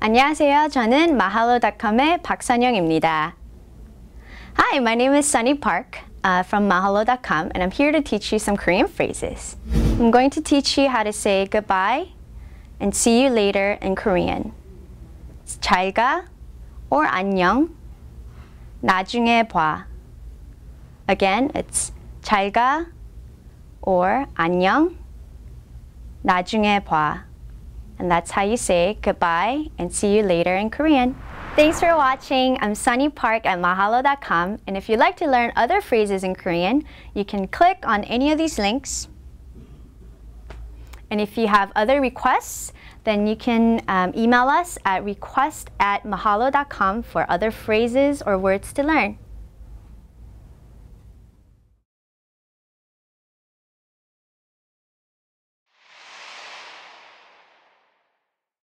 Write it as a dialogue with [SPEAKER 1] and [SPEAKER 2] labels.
[SPEAKER 1] 안녕하세요. 저는 mahalo.com의 박선영입니다. Hi, my name is Sunny Park uh, from mahalo.com and I'm here to teach you some Korean phrases. I'm going to teach you how to say goodbye and see you later in Korean. It's 잘가 or 안녕. 나중에 봐. Again, it's 잘가 or 안녕. 나중에 봐. And that's how you say goodbye and see you later in Korean. Thanks for watching. I'm Sunny Park at mahalo.com. And if you'd like to learn other phrases in Korean, you can click on any of these links. And if you have other requests, then you can um, email us at request at mahalo.com for other phrases or words to learn.